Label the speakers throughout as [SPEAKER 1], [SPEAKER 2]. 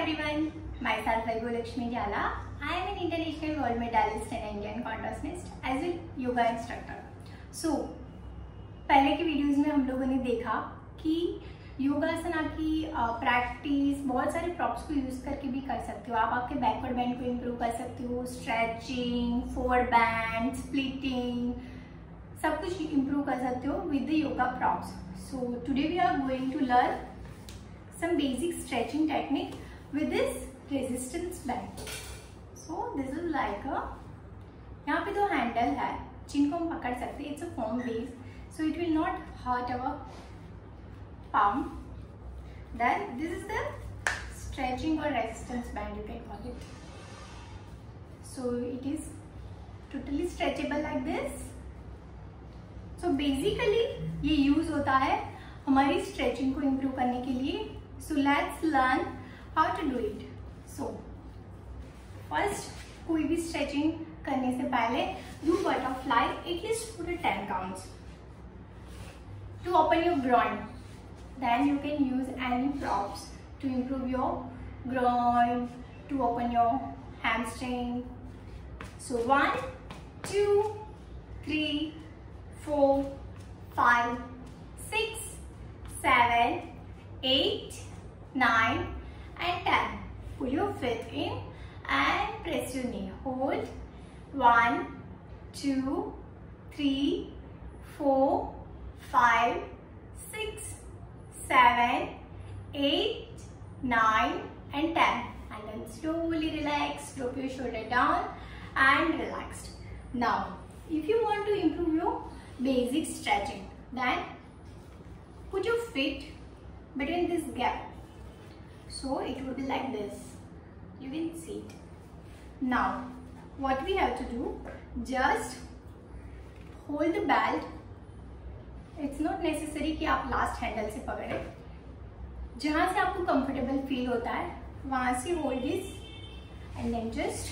[SPEAKER 1] Everyone myself वैगो लक्ष्मी जाला I am an international world medalist and Indian contortionist as a yoga instructor so पहले के videos में हम लोगों ने देखा कि योगासन आपकी प्रैक्टिस बहुत सारे प्रॉप्स को यूज़ करके भी कर सकते हो। आप आपके बैकवर्ड बैंड को इम्प्रूव कर सकते हो। स्ट्रेचिंग फोर बैंड स्प्लिटिंग सब कुछ इंप्रूव कर सकते हो with the yoga props so today we are going to learn some basic stretching technique with this resistance band. So this is like a यहाँ पे दो हैंडल है जिनको हम पकड़ सकते हैं it's a foam base so it will not hurt our palm. Then this is the stretching or resistance band you can call it. So it is totally stretchable like this. So basically ये use होता है हमारी stretching को improve करने के लिए so let's learn how to do it so first कोई भी स्ट्रेचिंग करने से पहले डू बटरफ्लाई एटलीस्ट पूरे ten counts to open your groin then you can use any props to improve your groin to open your hamstring so one two three four five six seven eight nine and ten pull your feet in and press your knee hold one two three four five six seven, eight, nine, and ten. And then slowly relax, drop your shoulder down and relaxed. Now, if you want to improve your basic stretching, then put your feet between this gap. So it will be like this. You can see it. Now, what we have to do, just hold the belt it's not necessary कि आप last handle से पकड़े जहाँ से आपको comfortable feel होता है वहाँ से hold this and then just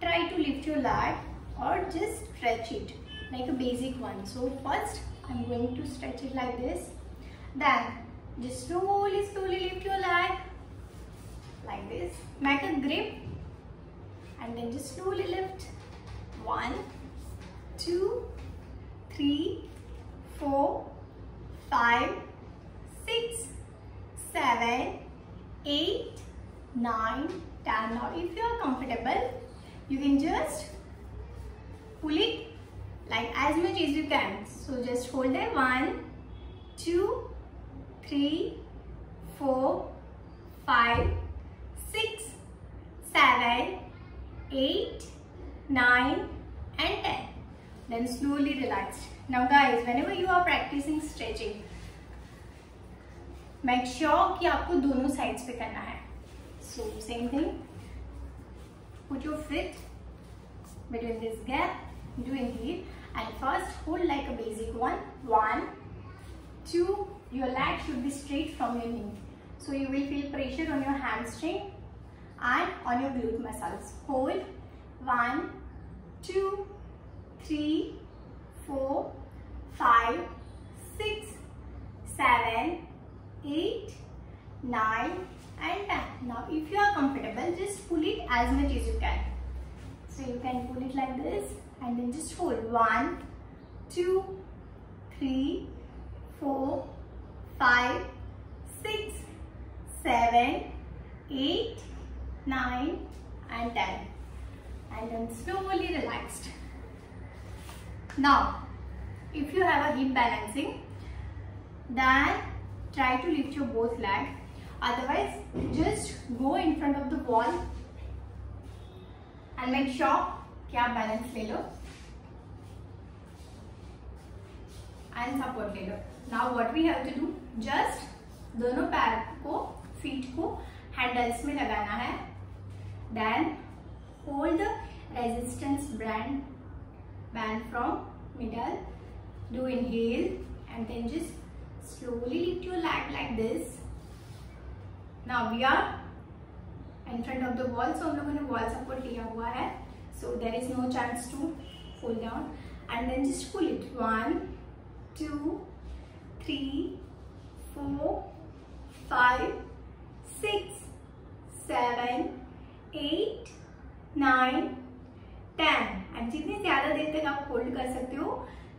[SPEAKER 1] try to lift your leg और just stretch it like a basic one so first I am going to stretch it like this then just slowly slowly lift your leg like this make a grip and then just slowly lift one two three four, five, six, seven, eight, nine, ten. Now, if you are comfortable, you can just pull it like as much as you can. So, just hold there. One, two, three, four, five, six, seven, eight, nine, and ten. Then slowly relax. Now guys, whenever you are practicing stretching, make sure कि आपको दोनों sides पे करना है. So same thing. Put your feet between this gap, doing here, and first hold like a basic one. One, two. Your leg should be straight from your knee. So you will feel pressure on your hamstring and on your glute muscles. Hold. One, two, three, four, five, six, seven, eight, nine, and ten. Now, if you are comfortable, just pull it as much as you can. So you can pull it like this, and then just hold one, two, three, four, five, six, seven, eight, nine, and ten. And then slowly relaxed. Now, if you have a hip balancing, then try to lift your both leg. Otherwise, just go in front of the wall and make sure कि आप balance ले लो and support later now what we have to do just दोनों पैर को feet को handles में लगाना है। Then hold resistance brand band from middle do inhale and then just slowly lift your leg like this now we are in front of the wall so हम लोगों ने वॉल सपोर्ट लिया हुआ है। So there is no chance to fall down and then just full it one two three four five six seven eight nine ten and जितनी ज्यादा देर तक आप होल्ड कर सकते हो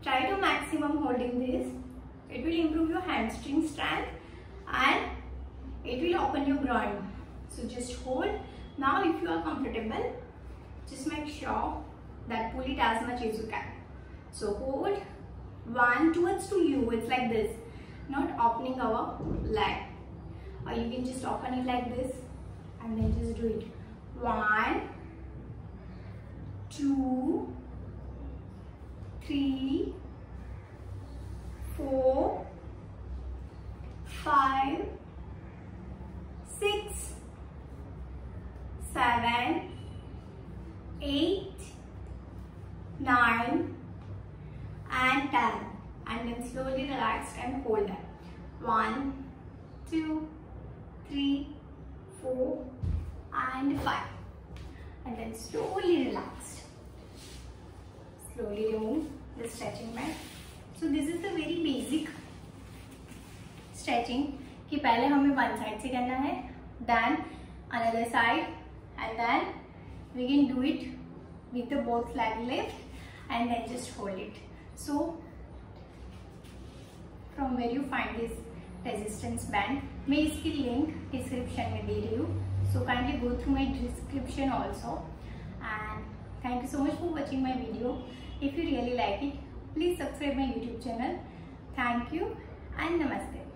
[SPEAKER 1] try to maximum holding this it will improve your hamstring strength and it will open your groin so just hold now if you are comfortable just make sure that pull it as much as you can so hold one towards to you. It's like this. Not opening our leg. Or you can just open it like this and then just do it. One two three four five six seven eight nine and 10 and then slowly relax and hold them one two three four and five and then slowly relaxed slowly remove the stretching mat so this is the very basic stretching कि पहले हमें one side से करना है then another side and then we can do it with the both leg lift and then just hold it So from where you find this resistance band मैं इसकी link description में दे रही हूँ so kindly go through my description also and thank you so much for watching my video if you really like it please subscribe my youtube channel thank you and namaste